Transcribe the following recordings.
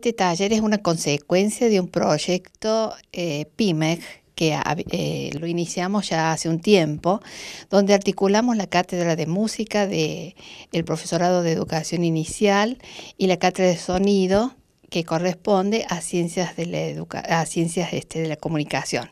Este taller es una consecuencia de un proyecto eh, PIMEC que eh, lo iniciamos ya hace un tiempo, donde articulamos la cátedra de música del profesorado de educación inicial y la cátedra de sonido que corresponde a ciencias de la, a ciencias este, de la comunicación.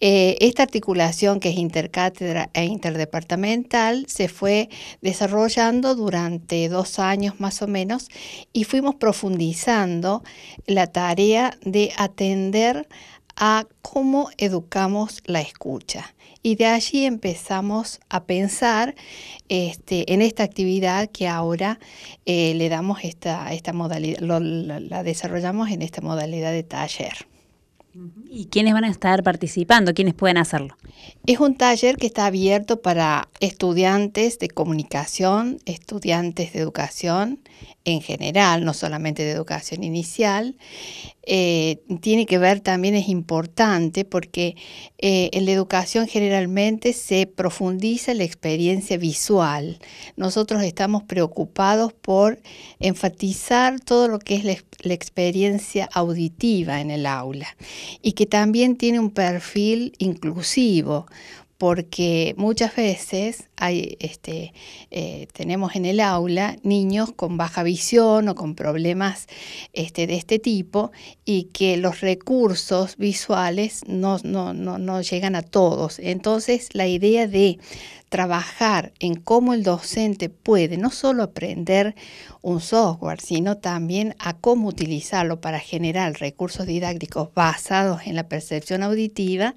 Eh, esta articulación que es intercátedra e interdepartamental se fue desarrollando durante dos años más o menos y fuimos profundizando la tarea de atender a cómo educamos la escucha. Y de allí empezamos a pensar este, en esta actividad que ahora eh, le damos esta, esta modalidad, la desarrollamos en esta modalidad de taller. ¿Y quiénes van a estar participando? ¿Quiénes pueden hacerlo? Es un taller que está abierto para estudiantes de comunicación, estudiantes de educación en general, no solamente de educación inicial. Eh, tiene que ver también, es importante, porque eh, en la educación generalmente se profundiza la experiencia visual. Nosotros estamos preocupados por enfatizar todo lo que es la experiencia auditiva en el aula y que también tiene un perfil inclusivo porque muchas veces hay, este, eh, tenemos en el aula niños con baja visión o con problemas este, de este tipo y que los recursos visuales no, no, no, no llegan a todos. Entonces la idea de trabajar en cómo el docente puede no solo aprender un software, sino también a cómo utilizarlo para generar recursos didácticos basados en la percepción auditiva,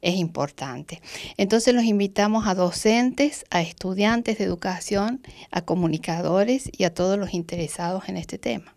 es importante. Entonces los invitamos a docentes, a estudiantes de educación, a comunicadores y a todos los interesados en este tema.